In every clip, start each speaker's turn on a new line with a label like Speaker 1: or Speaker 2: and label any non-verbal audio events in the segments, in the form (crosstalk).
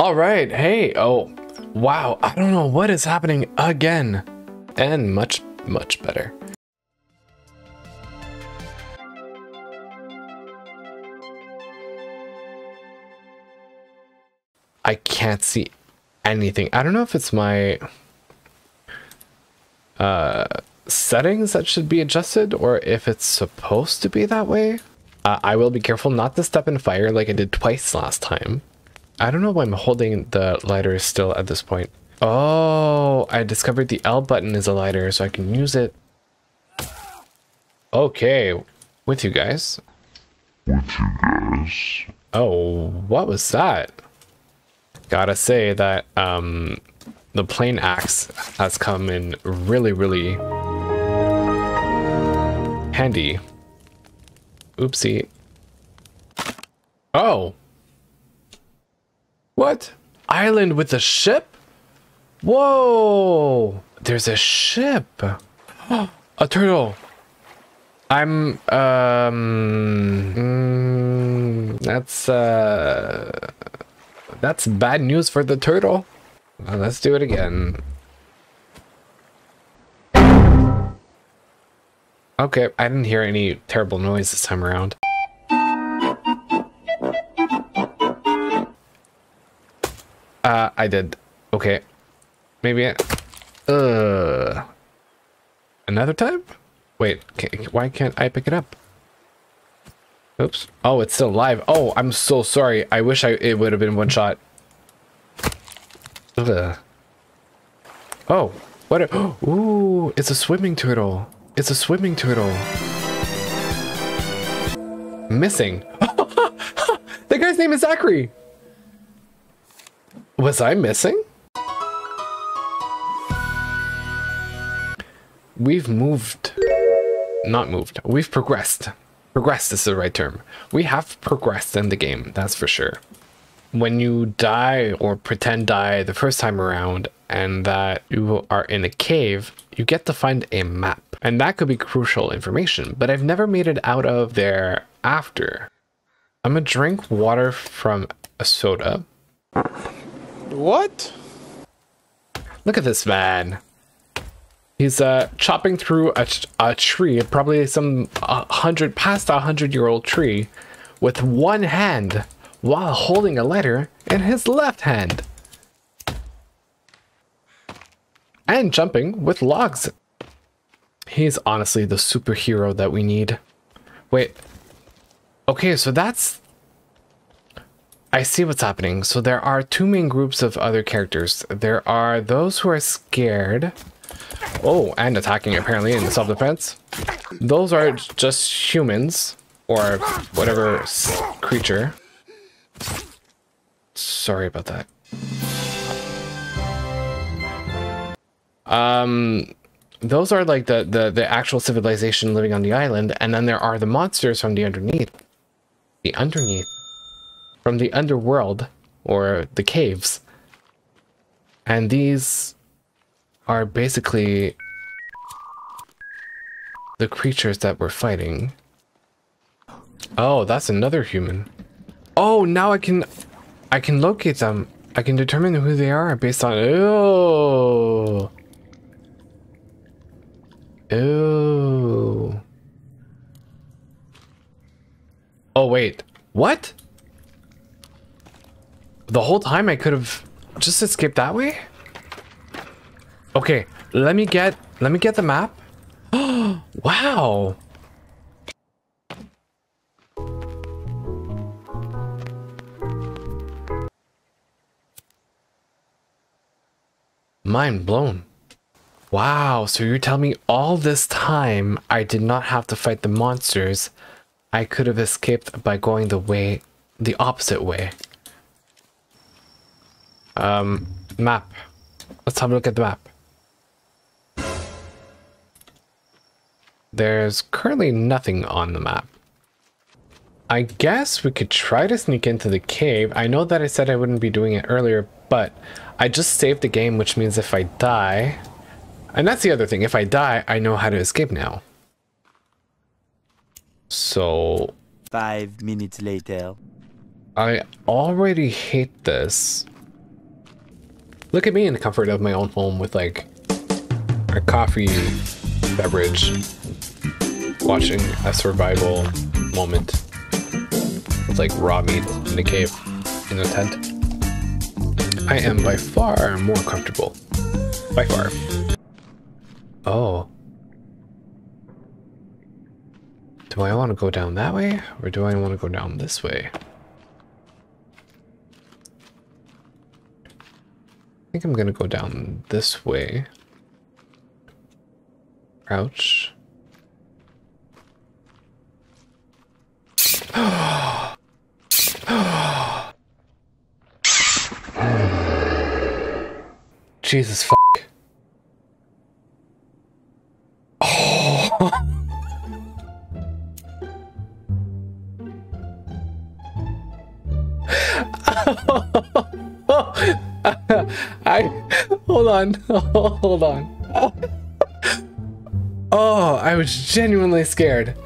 Speaker 1: All right. Hey. Oh, wow. I don't know what is happening again. And much, much better. I can't see anything. I don't know if it's my uh, settings that should be adjusted or if it's supposed to be that way. Uh, I will be careful not to step in fire like I did twice last time. I don't know why I'm holding the lighter still at this point. Oh, I discovered the L button is a lighter so I can use it. Okay, with you guys.
Speaker 2: With you guys.
Speaker 1: Oh, what was that? Gotta say that um, the plane axe has come in really, really handy. Oopsie. Oh. What? Island with a ship? Whoa! There's a ship. (gasps) a turtle. I'm um mm, that's uh that's bad news for the turtle. Well, let's do it again. Okay, I didn't hear any terrible noise this time around. Uh, I did. Okay. Maybe I... Uh... Another time? Wait, why can't I pick it up? Oops. Oh, it's still live. Oh, I'm so sorry. I wish I it would have been one shot. Ugh. Oh, what a... (gasps) Ooh, it's a swimming turtle. It's a swimming turtle. Missing. (laughs) the guy's name is Zachary. Was I missing? We've moved. Not moved. We've progressed. Progressed is the right term. We have progressed in the game, that's for sure. When you die or pretend die the first time around and that you are in a cave, you get to find a map. And that could be crucial information, but I've never made it out of there after. I'm gonna drink water from a soda.
Speaker 3: What?
Speaker 1: Look at this man. He's uh, chopping through a, a tree, probably some hundred, past a hundred year old tree, with one hand while holding a lighter in his left hand. And jumping with logs. He's honestly the superhero that we need. Wait. Okay, so that's I see what's happening. So there are two main groups of other characters. There are those who are scared. Oh, and attacking apparently in self-defense. Those are just humans or whatever creature. Sorry about that. Um, those are like the, the, the actual civilization living on the island. And then there are the monsters from the underneath. The underneath from the underworld or the caves. And these are basically the creatures that we're fighting. Oh, that's another human. Oh, now I can I can locate them. I can determine who they are based on oh. Oh. Oh wait. What? The whole time I could have just escaped that way? Okay, let me get let me get the map. Oh (gasps) wow. Mind blown. Wow, so you're telling me all this time I did not have to fight the monsters. I could have escaped by going the way, the opposite way. Um, map. Let's have a look at the map. There's currently nothing on the map. I guess we could try to sneak into the cave. I know that I said I wouldn't be doing it earlier, but I just saved the game, which means if I die... And that's the other thing. If I die, I know how to escape now. So...
Speaker 4: Five minutes later.
Speaker 1: I already hate this Look at me in the comfort of my own home with like a coffee beverage, watching a survival moment with like raw meat in the cave in a tent. I am by far more comfortable. By far. Oh. Do I want to go down that way or do I want to go down this way? I think I'm gonna go down this way. Crouch. (gasps) Jesus fuck. Oh. (laughs) I hold on, (laughs) hold on. Oh, I was genuinely scared.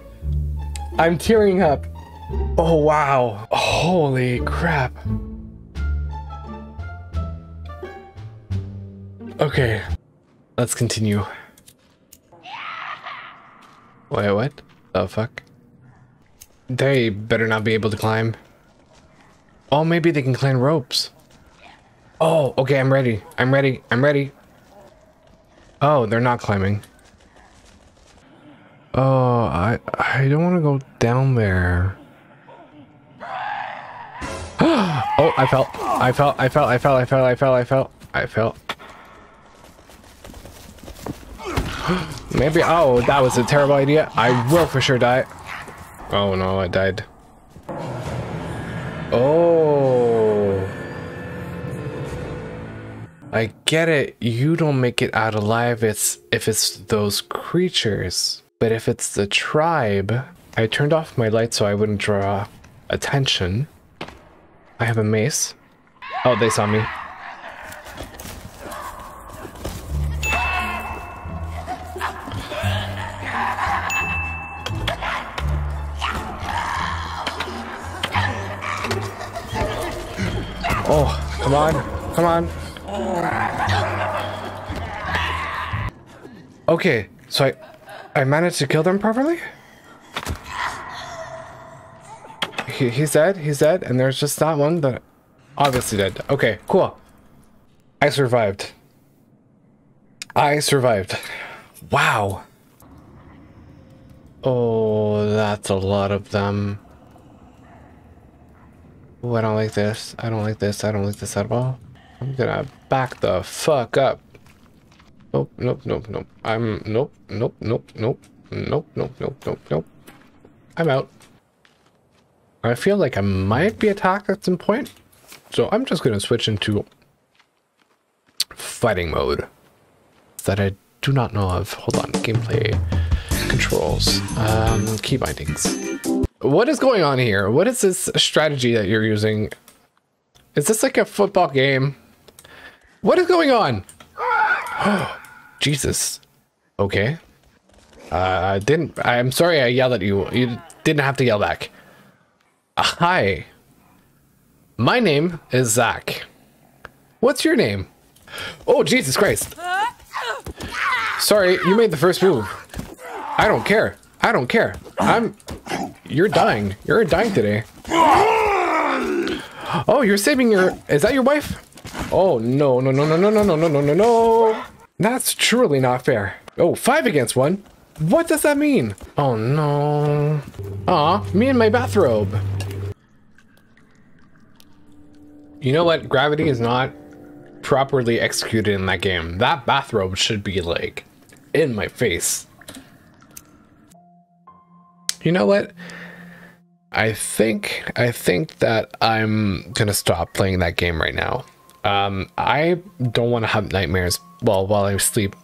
Speaker 1: I'm tearing up. Oh wow. Holy crap. Okay, let's continue. Wait, what? The fuck? They better not be able to climb. Oh, maybe they can climb ropes. Oh, okay, I'm ready. I'm ready. I'm ready. Oh, they're not climbing. Oh, I I don't want to go down there. (gasps) oh, I felt. I felt. I felt. I felt. I felt. I felt. I felt. I felt. (gasps) Maybe. Oh, that was a terrible idea. I will for sure die. Oh no, I died. Oh. I get it. You don't make it out alive. It's if it's those creatures. But if it's the tribe, I turned off my light so I wouldn't draw attention. I have a mace. Oh, they saw me. Oh, come on, come on. Okay, so I, I managed to kill them properly? He, he's dead, he's dead, and there's just that one that obviously dead. Okay, cool. I survived. I survived. Wow. Oh, that's a lot of them. Oh, I don't like this. I don't like this. I don't like this at all. I'm gonna back the fuck up. Nope, nope, nope, nope. I'm nope, nope, nope, nope, nope, nope, nope, nope, nope. I'm out. I feel like I might be attacked at some point, so I'm just gonna switch into fighting mode that I do not know of. Hold on, gameplay controls, um, key bindings. What is going on here? What is this strategy that you're using? Is this like a football game? What is going on? (gasps) Jesus. Okay. Uh, I didn't. I'm sorry I yelled at you. You didn't have to yell back. Uh, hi. My name is Zach. What's your name? Oh, Jesus Christ. Sorry, you made the first move. I don't care. I don't care. I'm... You're dying. You're dying today. (gasps) Oh, you're saving your... Is that your wife? Oh, no, no, no, no, no, no, no, no, no, no, no. That's truly not fair. Oh, five against one? What does that mean? Oh, no. Aw, me and my bathrobe. You know what? Gravity is not properly executed in that game. That bathrobe should be, like, in my face. You know what? I think I think that I'm gonna stop playing that game right now. Um, I don't want to have nightmares well while I sleep,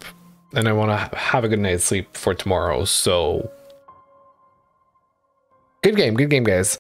Speaker 1: and I want to have a good night's sleep for tomorrow. So, good game, good game, guys.